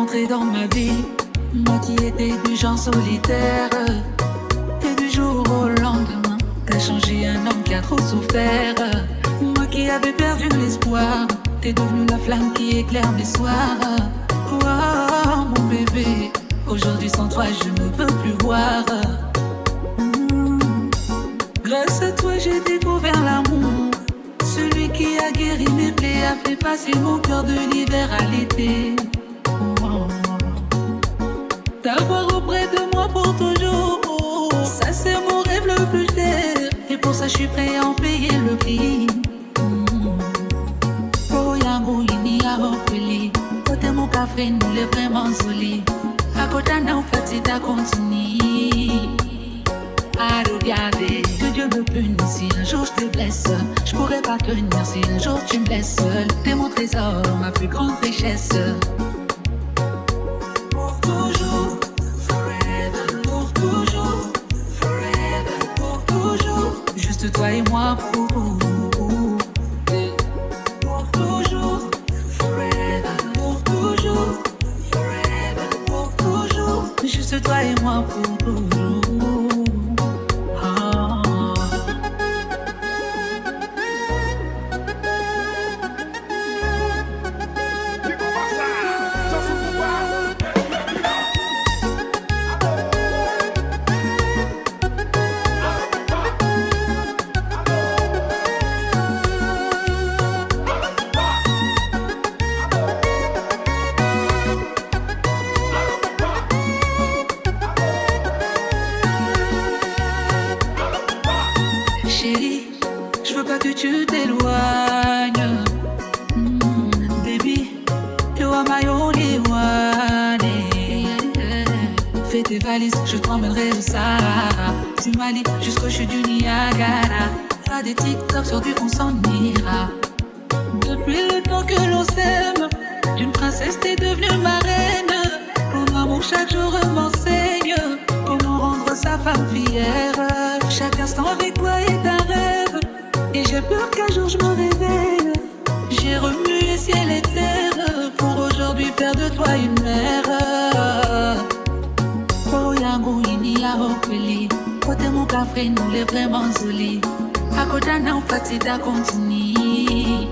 T'es rentré dans ma vie, moi qui étais du genre solitaire. Et du jour au lendemain, t'as changé un homme qui a trop souffert. Moi qui avais perdu l'espoir, t'es devenu la flamme qui éclaire mes soirs. Oh, mon bébé, aujourd'hui sans toi je ne peux plus voir. Mm. Grâce à toi j'ai découvert l'amour. Celui qui a guéri mes plaies a fait passer mon cœur de l'hiver à l'été. Je suis prêt à en payer le prix. Mm. Oh yangu ini ya hopeli, côté mon café nous est vraiment solide. À côté d'un fait ta continue. À regarder, que Dieu me punisse si un jour je te blesse. Je pourrais pas tenir si un jour tu me laisses. T'es mon trésor, ma plus grande richesse. Que tu t'éloignes. Mm, baby, you are my only one. eh. Fais tes valises, je t'emmènerai au Sahara. Du Mali jusqu'au chute du Niagara. Pas des TikTok sur du on s'en ira. Depuis le temps que l'on s'aime, d'une princesse t'es devenue ma reine. Ton amour chaque jour m'enseigne comment rendre sa femme fière. J'ai peur qu'un jour je me réveille. J'ai remué ciel et terre pour aujourd'hui faire de toi une mère. Oh yangu ini ya mon café nous l'est vraiment. À côté d'un fatida continue.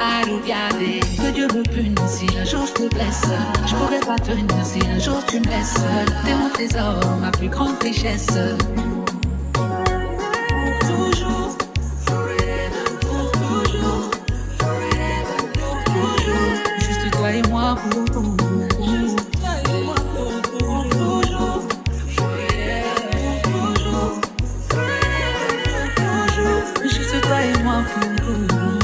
À regarder, que Dieu me punisse si un jour je te blesse. Je pourrais pas tenir si un jour tu me laisses. T'es mon trésor, ma plus grande richesse. Toi et moi pour toujours. Juste toi et moi pour